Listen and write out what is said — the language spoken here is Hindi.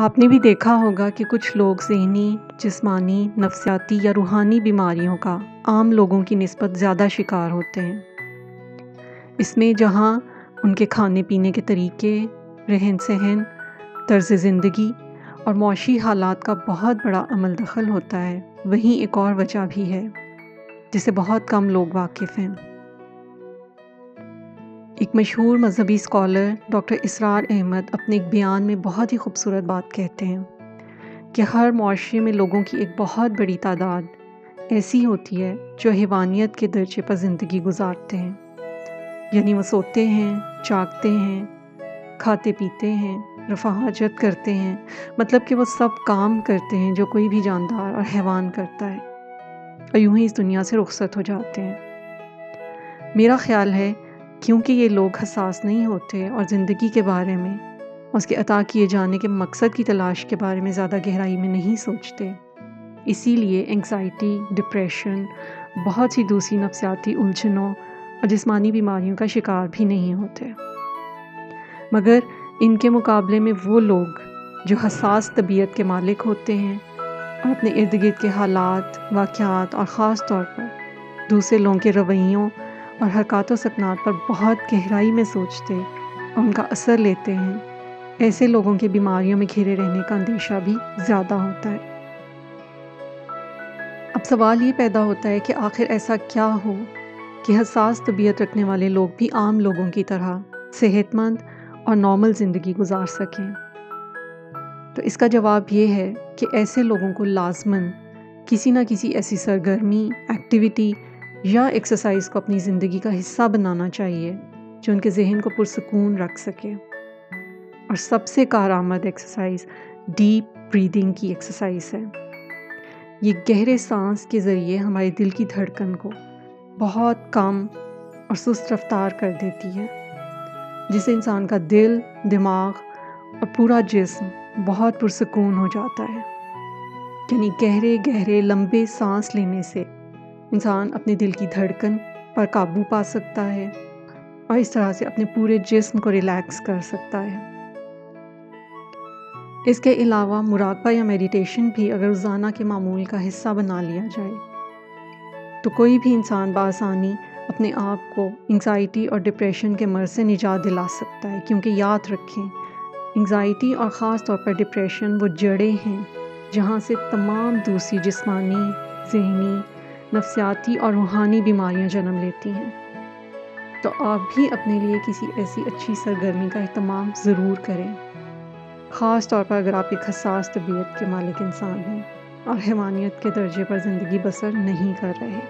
आपने भी देखा होगा कि कुछ लोग ज़हनी, जिस्मानी, नफ़सियाती या रूहानी बीमारियों का आम लोगों की नस्बत ज़्यादा शिकार होते हैं। इसमें जहाँ उनके खाने-पीने के तरीके, रहन-सहन, तर्ज़ ज़िंदगी और मौशी हालात का बहुत बड़ा अमल दखल होता है वहीं एक और वजह भी है जिसे बहुत कम लोग वाकिफ़ हैं। एक मशहूर मजहबी स्कॉलर डॉक्टर इसरार अहमद अपने एक बयान में बहुत ही खूबसूरत बात कहते हैं कि हर माशरे में लोगों की एक बहुत बड़ी तादाद ऐसी होती है जो हैवानियत के दर्जे पर ज़िंदगी गुजारते हैं। यानी वो सोते हैं, जागते हैं, खाते पीते हैं रफाहजत करते हैं मतलब कि वो सब काम करते हैं जो कोई भी जानदार और हैवान करता है और यूँ ही इस दुनिया से रुखसत हो जाते हैं। मेरा ख्याल है क्योंकि ये लोग हसास नहीं होते और ज़िंदगी के बारे में, उसके अता किए जाने के मकसद की तलाश के बारे में ज़्यादा गहराई में नहीं सोचते। इसीलिए एंग्ज़ाइटी डिप्रेशन बहुत सी दूसरी नफसियाती उलझनों और जिस्मानी बीमारियों का शिकार भी नहीं होते। मगर इनके मुकाबले में वो लोग, जो हसास तबीयत के मालिक होते हैं और अपने इर्द गिर्द के हालात वाक़ात और ख़ास तौर पर दूसरे लोगों के रवैयों और हरकत सकनात पर बहुत गहराई में सोचते और उनका असर लेते हैं। ऐसे लोगों की बीमारियों में घिरे रहने का अंदेशा भी ज़्यादा होता है। अब सवाल ये पैदा होता है कि आखिर ऐसा क्या हो कि हसास तबीयत रखने वाले लोग भी आम लोगों की तरह सेहतमंद और नॉर्मल ज़िंदगी गुजार सकें। तो इसका जवाब ये है कि ऐसे लोगों को लाजमन किसी न किसी ऐसी सरगर्मी, एक्टिविटी या एक्सरसाइज को अपनी ज़िंदगी का हिस्सा बनाना चाहिए, जो उनके जहन को पुरसकून रख सके। और सबसे कारआमद एक्सरसाइज डीप ब्रीदिंग की एक्सरसाइज है। ये गहरे सांस के ज़रिए हमारे दिल की धड़कन को बहुत कम और सुस्त रफ्तार कर देती है, जिससे इंसान का दिल, दिमाग और पूरा जिस्म बहुत पुरसकून हो जाता है। यानी गहरे गहरे, लंबे सांस लेने से इंसान अपने दिल की धड़कन पर काबू पा सकता है और इस तरह से अपने पूरे जिस्म को रिलैक्स कर सकता है। इसके अलावा मुराकबा या मेडिटेशन भी अगर रोज़ाना के मामूल का हिस्सा बना लिया जाए तो कोई भी इंसान बसानी अपने आप को एंग्ज़ाइटी और डिप्रेशन के मर्ज से निजात दिला सकता है, क्योंकि याद रखें एंग्ज़ाइटी और ख़ास तौर पर डिप्रेशन वो जड़ें हैं, जहाँ से तमाम दूसरी जिस्मानी, जहनी नफसियाती और रूहानी बीमारियाँ जन्म लेती हैं। तो आप भी अपने लिए किसी ऐसी अच्छी सरगर्मी का अहतमाम ज़रूर करें। ख़ास तौर पर अगर आप एक हसास तबीयत के मालिक इंसान हैं और हैवानियत के दर्जे पर ज़िंदगी बसर नहीं कर रहे।